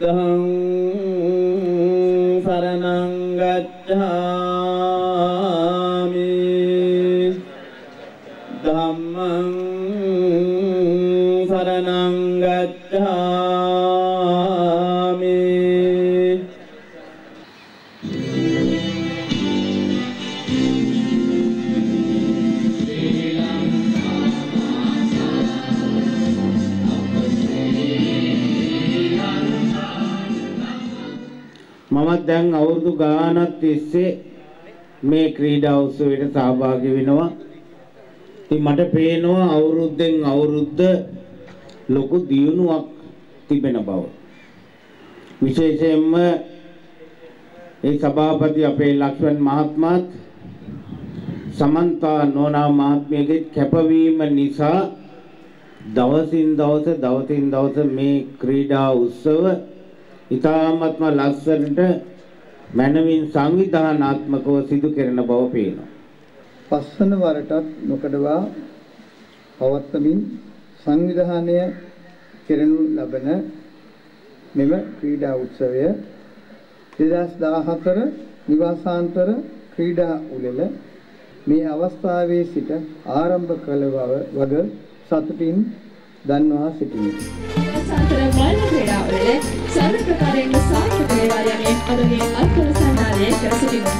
බුද්ධං සරණං ගච්ඡාමි ධම්මං සරණං ගච්ඡාමි මමත් දැන් අවුරුදු ගාණක් තිස්සේ මේ ක්‍රීඩා උත්සවයට සහභාගී වෙනවා. ඉතින් මට පේනවා අවුරුද්දෙන් අවුරුද්ද ලොකු දියුණුවක් තිබෙන බව. විශේෂයෙන්ම ඒ සභාපති අපේ ලක්ෂ්මන් මහත්මයාත් සමන්තා නෝනා මහත්මියගේ කැපවීම නිසා දවසින් දවස දවසින් දවස මේ ක්‍රීඩා උත්සව ඉතාමත්ම ලස්සනට මනමින් සංවිධානාත්මකව සිදු කරන බව පේනවා. පස්වන වරටත් නොකඩවා පවත්වමින් සංවිධානය කෙරෙනු ලබන මෙම ක්‍රීඩා උත්සවය 2014 නිවාසාන්තර ක්‍රීඩා උළෙල මේ අවස්ථාවේ සිට ආරම්භ කළ බව වග සතුටින් දන්වා සිටිමි. සාතර බාල ක්‍රීඩාවල සර්ව ප්‍රකාරයෙන්ම සාර්ථක වේවා යමින් අද මේ අත්කර සන්නාලයේ කර සිටිමු.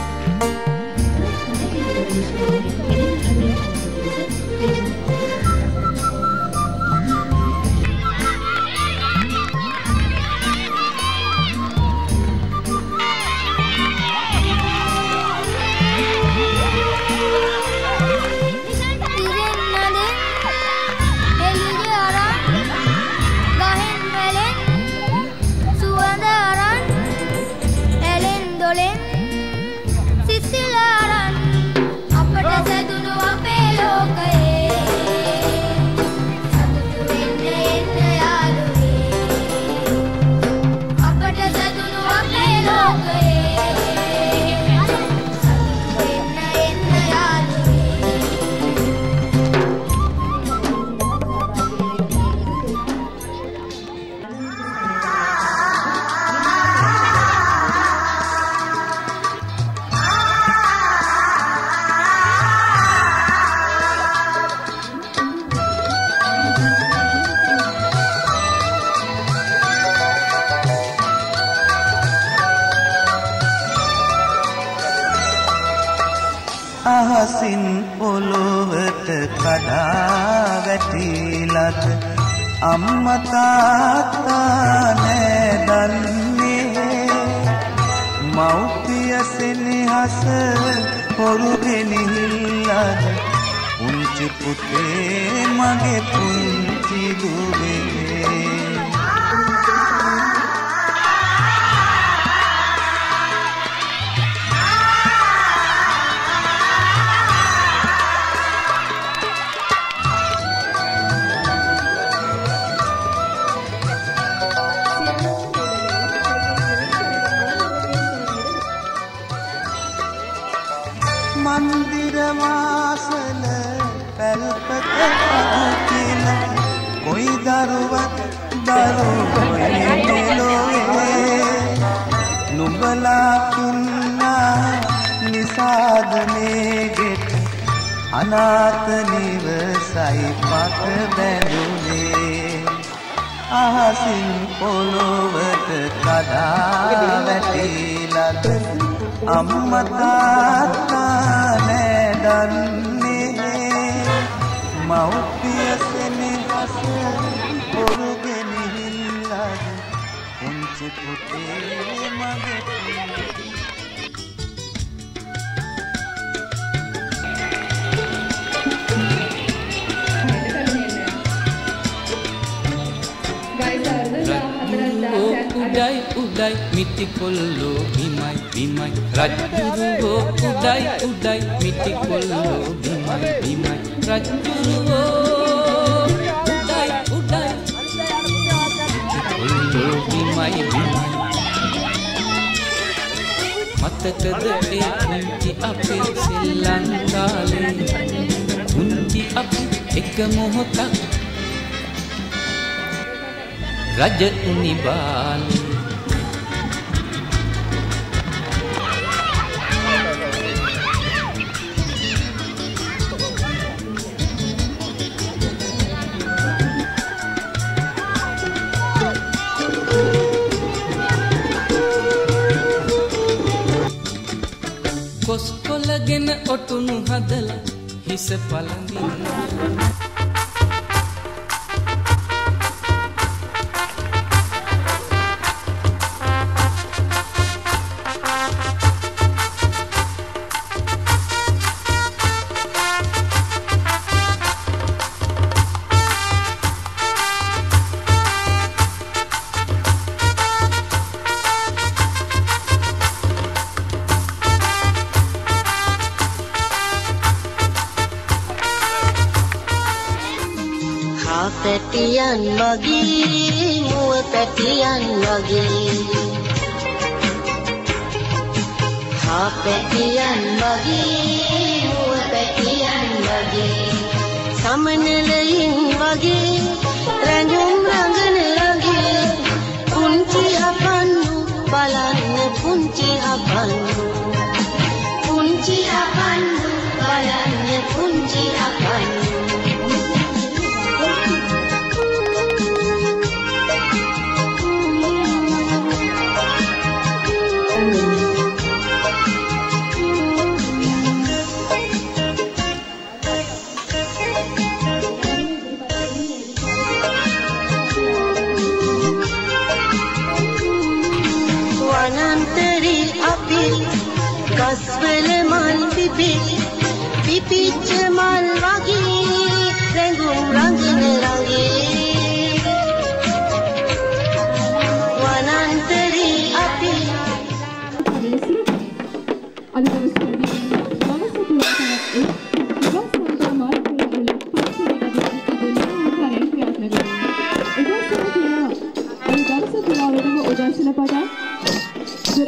අහසින් පොළොවට කඩා වැටිලත් අම්මා තාත්තා නෑදන්නේ මව්පිය සෙනෙහස හොරු ගෙනිහිල්ලද? පුංචි පුතේ මගේ පුංචි දුවේ. මන්දිර වාසල පැල්පත පදුකිල කොයි දරුවක් දරුවොයි මෙලොවේ නුඹලා තුන්නා නිසාද මේ ගෙට අනාථ නිවසයි පත බැඳුනේ. අහසින් පොළොවට කඩා වැටිලද අම්මා තාත්තා නෑදන්නේ මව්පිය සෙනෙහස පොරුගෙන හිල්ලද පුංචි පුතේ මගේ උඩයි මිටි කොල්ලෝ බිමයි. බිමයි රජ්ජුරුවෝ උඩයි උඩයි මිටි කොල්ලෝ බිමයි. බිමයි රජ්ජුරුවෝ උඩයි උඩයි. කොල්ලෝ බිමයි බිමයි. මතකද ඒ පුංචි අපේ සෙල්ලම් කාලේ පුංචි අපි එක මොහොතක්. රජ උනි බාලේ කොස්කොලගෙන ඔටුනු හදල හිස පළඳින්න පැටියන් මගේ මුව පැටියන් වගේ. හා පැටියන් මගේ මුව පැටියන් වගේ. සමනලයින් වගේ රැඟුම් Amen.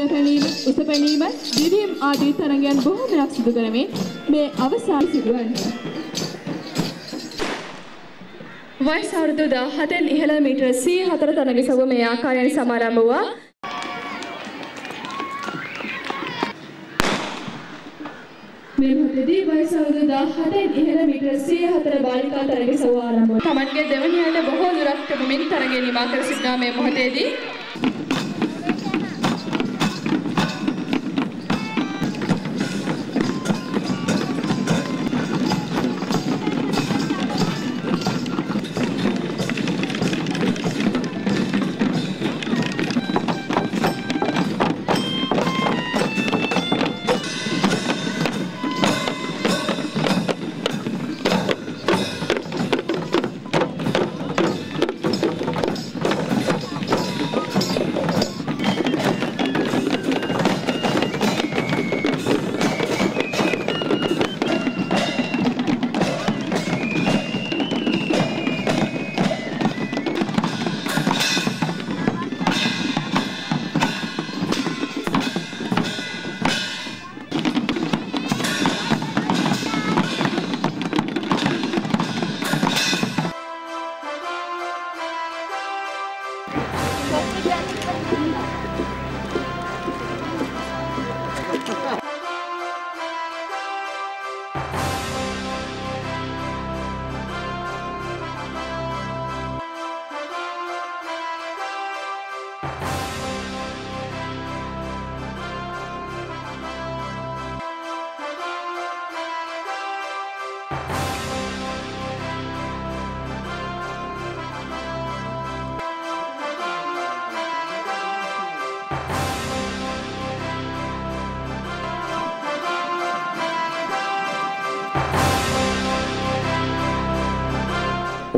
දුර පැනීම, උස පැනීම, දිවීම් ආදී තරඟයන් බොහෝමයක් සිදු කරමින් මේ අවසාන සිදුවන්නේ. වයස අවුරුදු 17න් ඉහළ මීටර 104 තරඟ සග මේ ආකාරයෙන් සමාරම්භ වුණා. මේ මොහොතේදී වයස අවුරුදු 17න් ඉහළ මීටර 104 බාලිකා තරගය සව ආරම්භ වුණා. තමන්ගේ දෙවනියට බොහෝ දුරක් තිබෙමින් තරගය නිමා කර සිටිනා මේ මොහොතේදී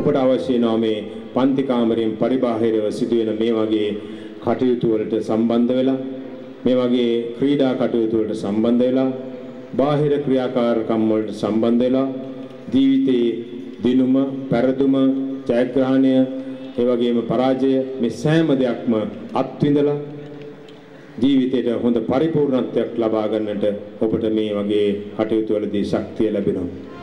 ඔබට අවශ්‍ය වෙනවා මේ පන්ති කාමරයෙන් පරිබාහිරව සිදුවෙන මේ වගේ කටයුතු වලට සම්බන්ධ වෙලා මේ වගේ ක්‍රීඩා කටයුතු වලට සම්බන්ධ වෙලා බාහිර ක්‍රියාකාරකම් වලට සම්බන්ධ වෙලා ජීවිතයේ දිනුම, පෙරදුම, ජයග්‍රහණය, ඒ වගේම පරාජය මේ සෑම දෙයක්ම අත්විඳලා ජීවිතයට හොඳ පරිපූර්ණත්වයක් ලබා ගන්නට ඔබට මේ වගේ කටයුතු වලදී ශක්තිය ලැබෙනවා.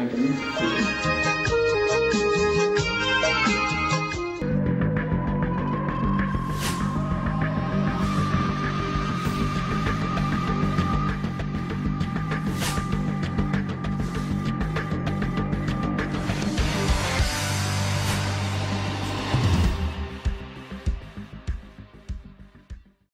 අවසන්